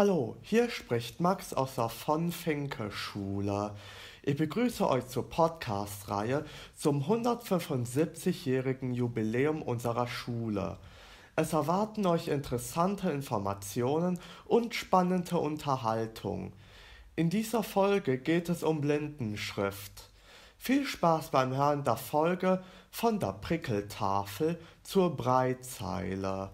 Hallo, hier spricht Max aus der von Finke Schule. Ich begrüße euch zur Podcast-Reihe zum 175-jährigen Jubiläum unserer Schule. Es erwarten euch interessante Informationen und spannende Unterhaltung. In dieser Folge geht es um Blindenschrift. Viel Spaß beim Hören der Folge von der Prickeltafel zur Breitzeile.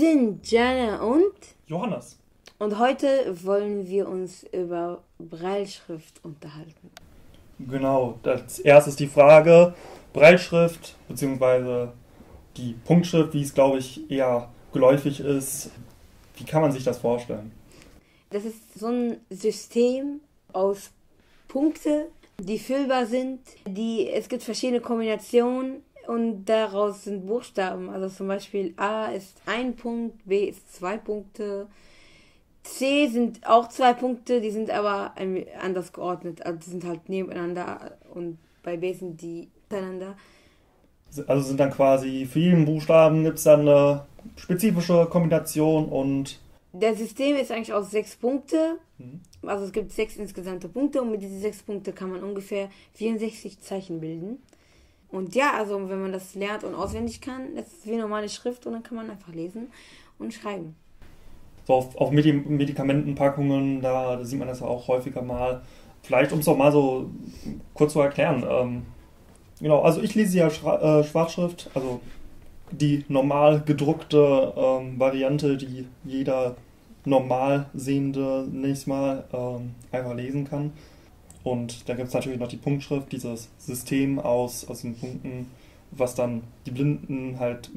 Sind Jana und Johannes. und heute wollen wir uns über Breilschrift unterhalten. Genau, als erstes die Frage, Breitschrift bzw. die Punktschrift, wie es glaube ich eher geläufig ist. Wie kann man sich das vorstellen? Das ist so ein System aus Punkte, die füllbar sind. Die, es gibt verschiedene Kombinationen und daraus sind Buchstaben. Also zum Beispiel A ist ein Punkt, B ist zwei Punkte. C sind auch zwei Punkte, die sind aber anders geordnet. Also die sind halt nebeneinander und bei B sind die miteinander. Also sind dann quasi für jeden Buchstaben gibt es dann eine spezifische Kombination und Das System ist eigentlich aus sechs Punkte. Mhm. Also es gibt sechs insgesamte Punkte und mit diesen sechs Punkte kann man ungefähr 64 Zeichen bilden. Und ja, also wenn man das lernt und auswendig kann, das ist wie normale Schrift und dann kann man einfach lesen und schreiben. so auf, auf Medi Medikamentenpackungen, da, da sieht man das auch häufiger mal. Vielleicht, um es auch mal so kurz zu erklären. Ähm, genau, also ich lese ja Schra äh, Schwarzschrift, also die normal gedruckte ähm, Variante, die jeder normal sehende nächstes Mal ähm, einfach lesen kann. Und dann gibt es natürlich noch die Punktschrift, dieses System aus, aus den Punkten, was dann die Blinden halt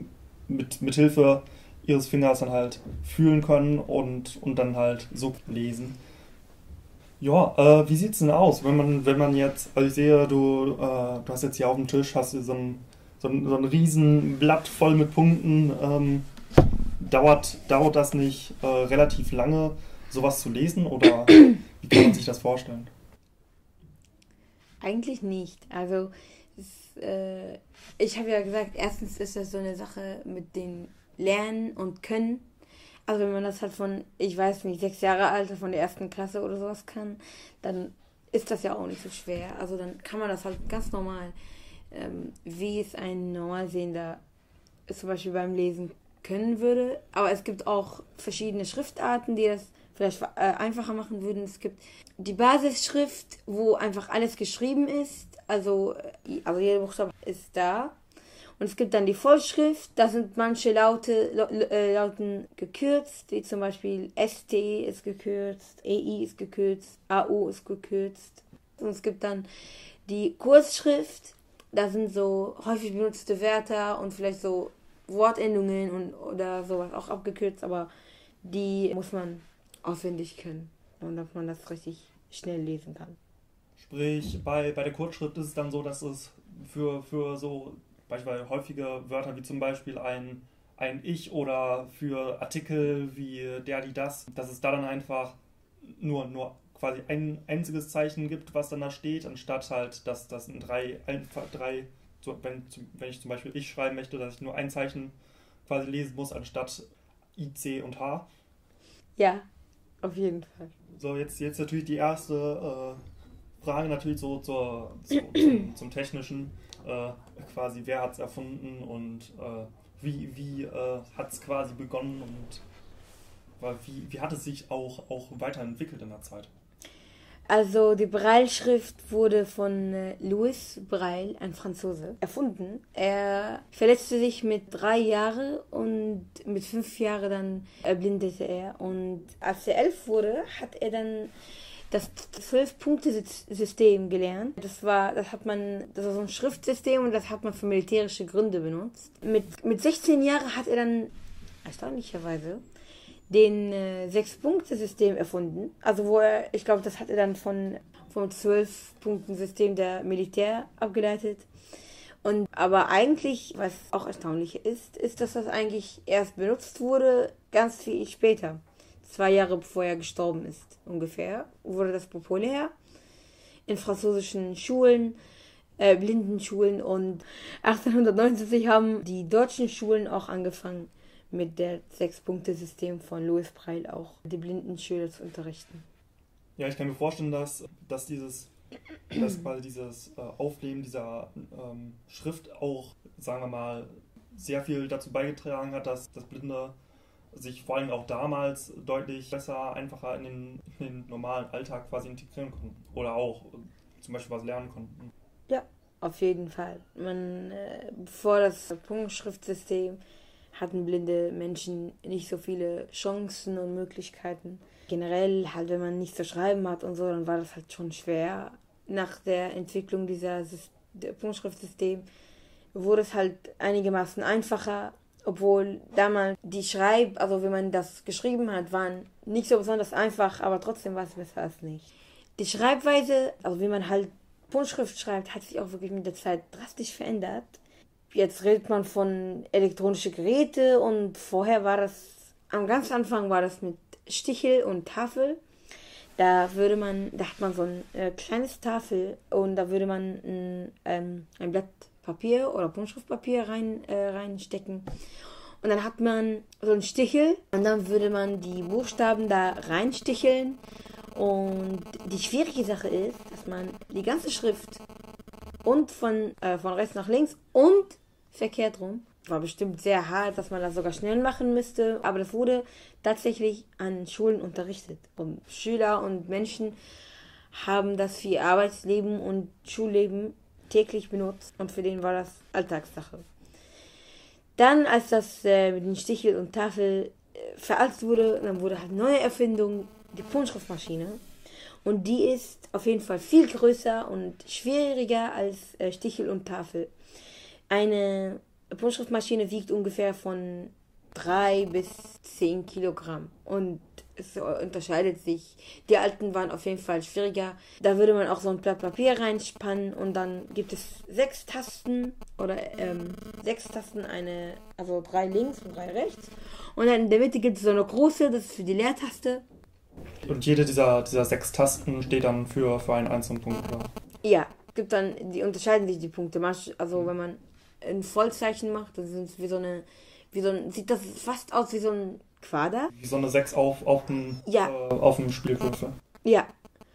mit, mit Hilfe ihres Fingers dann halt fühlen können und, und dann halt so lesen. Ja, äh, wie sieht's denn aus, wenn man, wenn man jetzt, also ich sehe, du, äh, du hast jetzt hier auf dem Tisch, hast so ein, so ein, so ein riesen voll mit Punkten. Ähm, dauert, dauert das nicht äh, relativ lange, sowas zu lesen oder wie kann man sich das vorstellen? Eigentlich nicht. Also es, äh, ich habe ja gesagt, erstens ist das so eine Sache mit dem Lernen und Können. Also wenn man das halt von, ich weiß nicht, sechs Jahre alt von der ersten Klasse oder sowas kann, dann ist das ja auch nicht so schwer. Also dann kann man das halt ganz normal, ähm, wie es ein Normalsehender zum Beispiel beim Lesen können würde. Aber es gibt auch verschiedene Schriftarten, die das vielleicht äh, einfacher machen würden. Es gibt die Basisschrift, wo einfach alles geschrieben ist. Also, äh, also jeder Buchstabe ist da. Und es gibt dann die Vollschrift, da sind manche Laute, Lau- äh, Lauten gekürzt, wie zum Beispiel ST ist gekürzt, EI ist gekürzt, AU ist gekürzt. Und es gibt dann die Kurzschrift, da sind so häufig benutzte Wörter und vielleicht so Wortendungen und oder sowas auch abgekürzt, aber die muss man auswendig können und dass man das richtig schnell lesen kann. Sprich, bei, bei der Kurzschrift ist es dann so, dass es für, für so beispielsweise häufige Wörter wie zum Beispiel ein, ein Ich oder für Artikel wie der, die, das, dass es da dann einfach nur, nur quasi ein einziges Zeichen gibt, was dann da steht, anstatt halt, dass das in drei, einfach drei so, wenn, wenn ich zum Beispiel Ich schreiben möchte, dass ich nur ein Zeichen quasi lesen muss, anstatt I, C und H. Ja, auf jeden Fall. So, jetzt, jetzt natürlich die erste äh, Frage natürlich so zur, zu, zum, zum Technischen. Äh, quasi, wer hat es erfunden und äh, wie, wie äh, hat es quasi begonnen und wie, wie hat es sich auch, auch weiterentwickelt in der Zeit? Also die Brailleschrift wurde von äh, Louis Braille, ein Franzose, erfunden. Er verletzte sich mit drei Jahren und mit fünf Jahren dann erblindete er. Und als er elf wurde, hat er dann das Zwölf-Punkte-System gelernt. Das war, das hat man, das war so ein Schriftsystem und das hat man für militärische Gründe benutzt. Mit, mit 16 Jahren hat er dann erstaunlicherweise den äh, Sechs-Punkte-System erfunden. Also wo er, ich glaube, das hat er dann von vom Zwölf-Punkten-System der Militär abgeleitet. Und aber eigentlich, was auch erstaunlich ist, ist, dass das eigentlich erst benutzt wurde, ganz viel später. Zwei Jahre bevor er gestorben ist, ungefähr, wurde das populär. In französischen Schulen, äh, Blindenschulen und 1879 haben die deutschen Schulen auch angefangen mit der Sechs-Punkte-System von Louis Breil auch die blinden Schüler zu unterrichten. Ja, ich kann mir vorstellen, dass, dass dieses dass quasi dieses äh, Aufleben dieser ähm, Schrift auch, sagen wir mal, sehr viel dazu beigetragen hat, dass das Blinde sich vor allem auch damals deutlich besser, einfacher in den, in den normalen Alltag quasi integrieren konnten. Oder auch äh, zum Beispiel was lernen konnten. Ja, auf jeden Fall. Man, äh, bevor das Punktschriftsystem hatten blinde Menschen nicht so viele Chancen und Möglichkeiten. Generell halt, wenn man nichts zu schreiben hat und so, dann war das halt schon schwer. Nach der Entwicklung dieser Punktschriftsystem wurde es halt einigermaßen einfacher, obwohl damals die Schreib, also wenn man das geschrieben hat, waren nicht so besonders einfach, aber trotzdem war es besser als nicht. Die Schreibweise, also wie man halt Punktschrift schreibt, hat sich auch wirklich mit der Zeit drastisch verändert. Jetzt redet man von elektronischen Geräten und vorher war das, am ganz Anfang war das mit Stichel und Tafel. Da würde man, da hat man so ein äh, kleines Tafel und da würde man ein, ähm, ein Blatt Papier oder Punktschriftpapier rein, äh, reinstecken. Und dann hat man so einen Stichel und dann würde man die Buchstaben da reinsticheln. Und die schwierige Sache ist, dass man die ganze Schrift und von, äh, von rechts nach links und verkehrt rum. War bestimmt sehr hart, dass man das sogar schnell machen müsste, aber das wurde tatsächlich an Schulen unterrichtet. Und Schüler und Menschen haben das für ihr Arbeitsleben und Schulleben täglich benutzt und für den war das Alltagssache. Dann, als das äh, mit den Stichel und Tafel äh, veraltet wurde, dann wurde halt neue Erfindung, die Punschriftmaschine. Und die ist auf jeden Fall viel größer und schwieriger als äh, Stichel und Tafel. Eine Punschriftmaschine wiegt ungefähr von 3 bis 10 Kilogramm. Und es unterscheidet sich. Die alten waren auf jeden Fall schwieriger. Da würde man auch so ein Blatt Papier reinspannen und dann gibt es sechs Tasten oder ähm, sechs Tasten, eine, also drei links und drei rechts. Und dann in der Mitte gibt es so eine große, das ist für die Leertaste. Und jede dieser, dieser sechs Tasten steht dann für, für einen einzelnen Punkt, oder? Ja, gibt dann, die unterscheiden sich die Punkte. Also wenn man ein Vollzeichen macht, dann sind es wie so eine, wie so ein, sieht das fast aus wie so ein Quader. Wie so eine 6 auf, auf dem, ja. äh, auf dem Spielwürfel. Ja.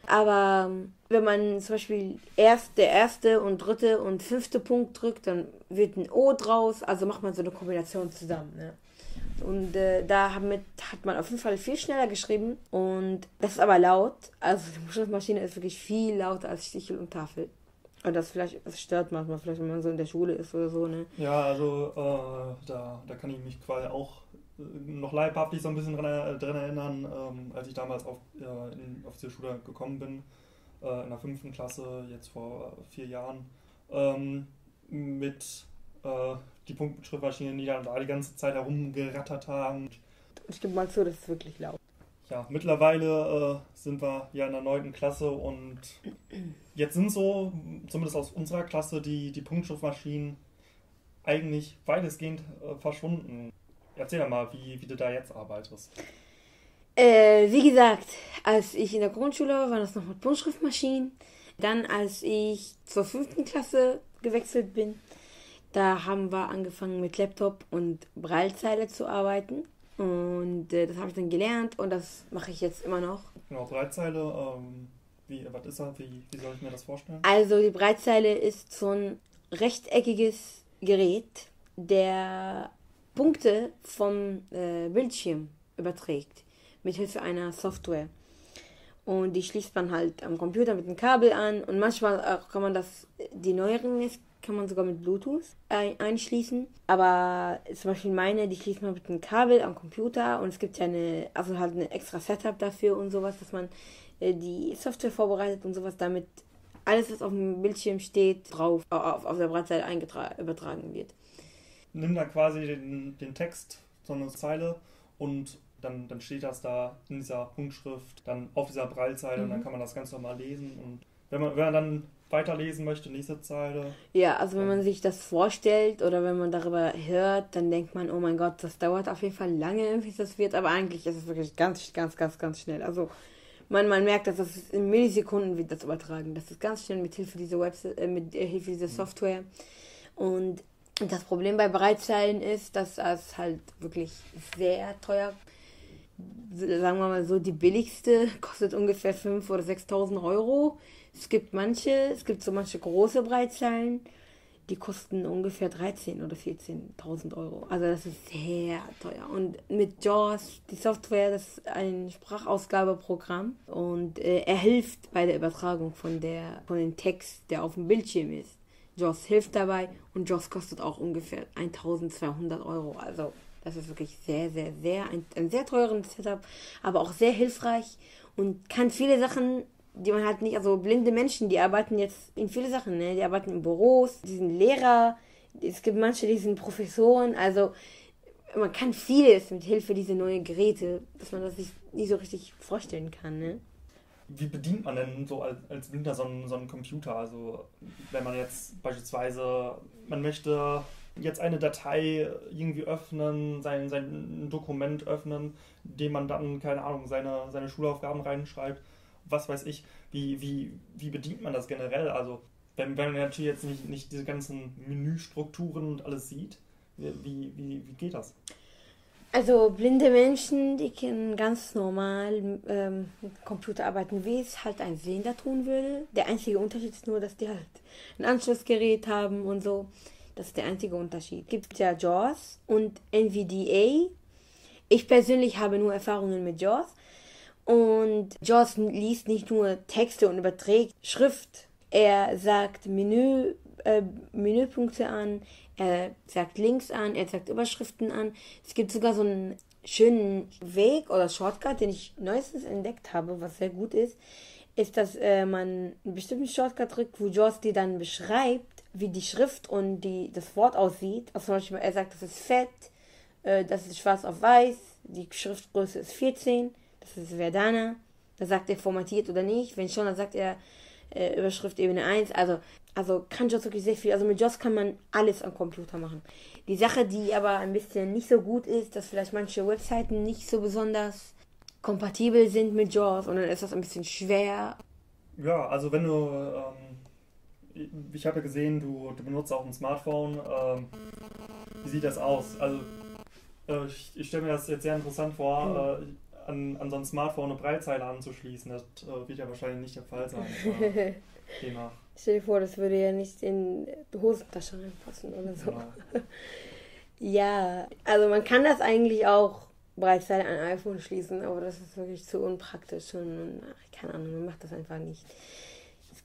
Aber ähm, wenn man zum Beispiel erst der erste und dritte und fünfte Punkt drückt, dann wird ein O draus, also macht man so eine Kombination zusammen. Ne? Und äh, da hat man auf jeden Fall viel schneller geschrieben. Und das ist aber laut. Also die Schriftmaschine ist wirklich viel lauter als Stichel und Tafel. Und das vielleicht, das stört manchmal, vielleicht wenn man so in der Schule ist oder so, ne? Ja, also äh, da, da kann ich mich quasi auch noch leibhaftig so ein bisschen dran, äh, dran erinnern, ähm, als ich damals auf, äh, in, auf diese Schule gekommen bin, äh, in der fünften Klasse, jetzt vor vier Jahren, ähm, mit äh, die Punktschriftmaschinen, die dann da die ganze Zeit herumgerattert haben. Ich gebe mal zu, das ist wirklich laut. Ja, mittlerweile äh, sind wir ja in der neunten Klasse und jetzt sind so, zumindest aus unserer Klasse, die, die Punktschriftmaschinen eigentlich weitestgehend äh, verschwunden. Erzähl doch mal, wie, wie du da jetzt arbeitest. Äh, wie gesagt, als ich in der Grundschule war, war das noch mit Buntschriftmaschinen. Dann, als ich zur fünften Klasse gewechselt bin, da haben wir angefangen mit Laptop und Braillezeile zu arbeiten. Und äh, das habe ich dann gelernt und das mache ich jetzt immer noch. Genau, Breitzeile, ähm, wie, was ist das? Wie, wie soll ich mir das vorstellen? Also die Breitzeile ist so ein rechteckiges Gerät, der Punkte vom äh, Bildschirm überträgt mit Hilfe einer Software. Und die schließt man halt am Computer mit einem Kabel an und manchmal auch kann man das, die neueren kann man sogar mit Bluetooth einschließen. Aber zum Beispiel meine, die schließt man mit einem Kabel am Computer und es gibt ja eine, also halt ein extra Setup dafür und sowas, dass man äh, die Software vorbereitet und sowas, damit alles, was auf dem Bildschirm steht, drauf auf, auf der Breitseite übertragen wird nimm da quasi den, den Text, so eine Zeile und dann, dann steht das da in dieser Punktschrift, dann auf dieser Breilzeile mhm. und dann mhm. kann man das ganz normal lesen. Und wenn man, wenn man dann weiterlesen möchte, nächste Zeile. Ja, also wenn man sich das vorstellt oder wenn man darüber hört, dann denkt man, oh mein Gott, das dauert auf jeden Fall lange, bis das wird, aber eigentlich ist es wirklich ganz, ganz, ganz, ganz schnell. Also man, man merkt, dass das in Millisekunden wird das übertragen. Das ist ganz schnell mit Hilfe dieser Website, äh, mit Hilfe dieser Software. Und das Problem bei Breitzeilen ist, dass das halt wirklich sehr teuer sagen wir mal so, die billigste kostet ungefähr 5.000 oder 6.000 Euro. Es gibt manche, es gibt so manche große Breitzeilen, die kosten ungefähr 13.000 oder 14.000 Euro. Also das ist sehr teuer. Und mit JAWS, die Software, das ist ein Sprachausgabeprogramm und äh, er hilft bei der Übertragung von, der, von dem Text, der auf dem Bildschirm ist. JAWS hilft dabei und JAWS kostet auch ungefähr 1.200 Euro. Also das ist wirklich sehr, sehr, sehr, ein, ein sehr teuren Setup, aber auch sehr hilfreich und kann viele Sachen, die man halt nicht, also blinde Menschen, die arbeiten jetzt in viele Sachen, ne? Die arbeiten in Büros, die sind Lehrer, es gibt manche, die sind Professoren, also man kann vieles mit Hilfe dieser neuen Geräte, dass man das sich nicht so richtig vorstellen kann, ne? Wie bedient man denn so als, als Blinder so einen, so einen Computer? Also wenn man jetzt beispielsweise, man möchte jetzt eine Datei irgendwie öffnen, sein, sein Dokument öffnen, dem man dann, keine Ahnung, seine, seine Schulaufgaben reinschreibt, was weiß ich, wie, wie, wie bedient man das generell? Also, wenn, wenn man natürlich jetzt nicht, nicht diese ganzen Menüstrukturen und alles sieht, wie, wie, wie geht das? Also blinde Menschen, die können ganz normal ähm, mit Computer arbeiten, wie es halt ein Sehender tun würde. Der einzige Unterschied ist nur, dass die halt ein Anschlussgerät haben und so. Das ist der einzige Unterschied. Es gibt ja JAWS und NVDA. Ich persönlich habe nur Erfahrungen mit JAWS. Und JAWS liest nicht nur Texte und überträgt Schrift. Er sagt Menü, äh, Menüpunkte an, er sagt Links an, er sagt Überschriften an. Es gibt sogar so einen schönen Weg oder Shortcut, den ich neuestens entdeckt habe, was sehr gut ist, ist, dass äh, man einen bestimmten Shortcut drückt, wo JAWS die dann beschreibt, wie die Schrift und die, das Wort aussieht. Also zum Beispiel, er sagt, das ist fett, äh, das ist schwarz auf weiß, die Schriftgröße ist 14, das ist Verdana. Da sagt er formatiert oder nicht. Wenn schon, dann sagt er äh, Überschrift Ebene 1. Also, also kann JOS wirklich sehr viel. Also mit JOS kann man alles am Computer machen. Die Sache, die aber ein bisschen nicht so gut ist, dass vielleicht manche Webseiten nicht so besonders kompatibel sind mit JAWS und dann ist das ein bisschen schwer. Ja, also wenn du ähm, ich habe ja gesehen, du, du benutzt auch ein Smartphone. Ähm, wie sieht das aus? Also, äh, ich, ich stelle mir das jetzt sehr interessant vor, äh, an, an so ein Smartphone eine Breitzeile anzuschließen. Das äh, wird ja wahrscheinlich nicht der Fall sein. Thema. Stell dir vor, das würde ja nicht in die Hosentasche reinpassen oder so. Genau. ja, also man kann das eigentlich auch Breitzeile an ein iPhone schließen, aber das ist wirklich zu unpraktisch und keine Ahnung, man macht das einfach nicht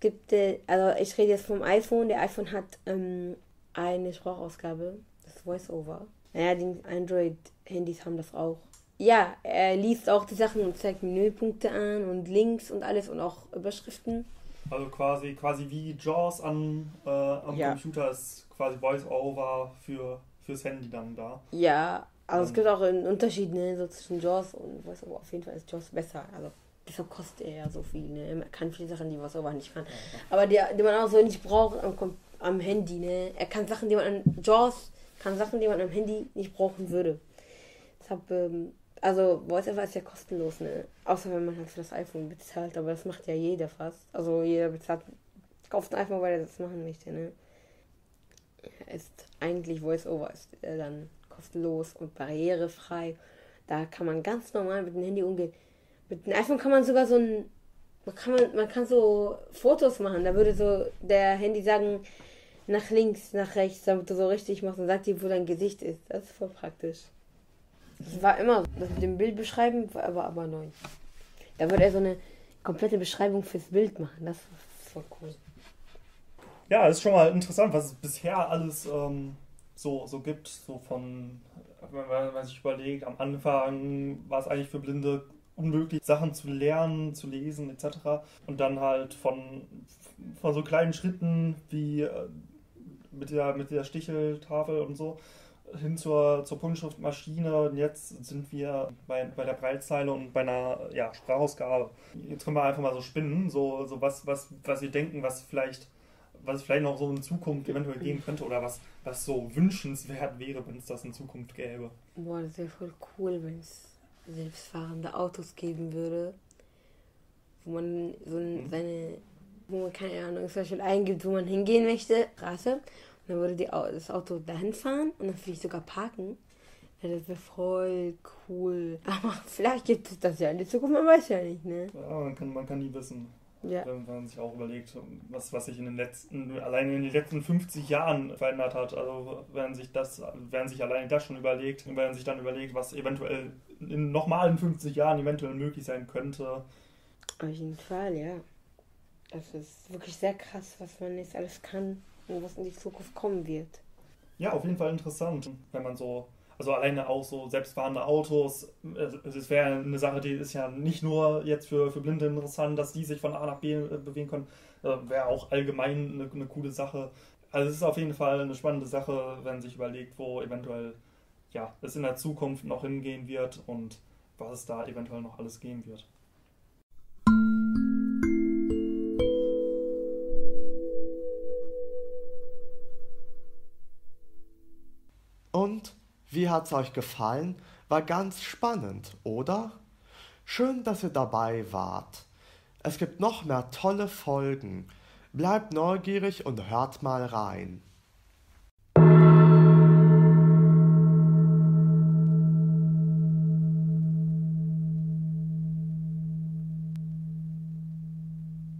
gibt, äh, also ich rede jetzt vom iPhone. Der iPhone hat ähm, eine Sprachausgabe, das VoiceOver. Naja, die Android-Handys haben das auch. Ja, er liest auch die Sachen und zeigt Menüpunkte an und Links und alles und auch Überschriften. Also quasi, quasi wie JAWS an, äh, am ja. Computer ist quasi VoiceOver für, fürs Handy dann da. Ja, also ähm. es gibt auch einen Unterschied ne, so zwischen JAWS und VoiceOver. Auf jeden Fall ist JAWS besser. Also Deshalb kostet er ja so viel. Ne? Er kann viele Sachen, die aber nicht kann. Aber die, die man auch so nicht braucht am, am Handy. Ne? Er kann Sachen, die man an JAWS, kann Sachen, die man am Handy nicht brauchen würde. Deshalb, ähm, also VoiceOver ist ja kostenlos, ne? Außer wenn man halt für das iPhone bezahlt, aber das macht ja jeder fast. Also jeder bezahlt, kauft ein iPhone, weil er das machen möchte, ne? Ist eigentlich VoiceOver ist äh, dann kostenlos und barrierefrei. Da kann man ganz normal mit dem Handy umgehen. Mit dem iPhone kann man sogar so ein. Man kann, man, man kann so Fotos machen. Da würde so der Handy sagen, nach links, nach rechts, damit du so richtig machst und sagt dir, wo dein Gesicht ist. Das ist voll praktisch. Das war immer, das mit dem Bild beschreiben war aber, aber neu. Da würde er so eine komplette Beschreibung fürs Bild machen. Das ist voll cool. Ja, ist schon mal interessant, was es bisher alles ähm, so, so gibt. So von, wenn man sich überlegt, am Anfang war es eigentlich für Blinde unmöglich, Sachen zu lernen, zu lesen etc. Und dann halt von, von so kleinen Schritten wie äh, mit der, mit der Sticheltafel und so hin zur, zur Punktschriftmaschine und jetzt sind wir bei, bei der Breitzeile und bei einer ja, Sprachausgabe. Jetzt können wir einfach mal so spinnen, so, so was, was, was wir denken, was vielleicht, was vielleicht noch so in Zukunft eventuell geben könnte oder was, was so wünschenswert wäre, wenn es das in Zukunft gäbe. Boah, das wäre voll cool, wenn es selbstfahrende Autos geben würde. wo man so ein, seine, wo man keine Ahnung, zum Beispiel eingibt, wo man hingehen möchte, Straße. Und dann würde die, das Auto dahin fahren und dann würde ich sogar parken. Ja, das wäre voll cool. Aber vielleicht gibt es das ja in der Zukunft, man weiß ja nicht, ne? Ja, man kann, man kann nie wissen. Ja. Wenn man sich auch überlegt, was, was sich in den letzten, alleine in den letzten 50 Jahren verändert hat. Also wenn sich das, wenn sich alleine das schon überlegt, und wenn sich dann überlegt, was eventuell in normalen 50 Jahren eventuell möglich sein könnte. Auf jeden Fall, ja. Es ist wirklich sehr krass, was man jetzt alles kann und was in die Zukunft kommen wird. Ja, auf jeden Fall interessant, wenn man so, also alleine auch so selbstfahrende Autos, es, es wäre eine Sache, die ist ja nicht nur jetzt für, für Blinde interessant, dass die sich von A nach B äh, bewegen können, äh, wäre auch allgemein eine, eine coole Sache. Also es ist auf jeden Fall eine spannende Sache, wenn sich überlegt, wo eventuell ja, es in der Zukunft noch hingehen wird und was es da eventuell noch alles geben wird. Hat's euch gefallen? War ganz spannend, oder? Schön, dass ihr dabei wart. Es gibt noch mehr tolle Folgen. Bleibt neugierig und hört mal rein.